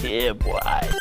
Yeah, boy.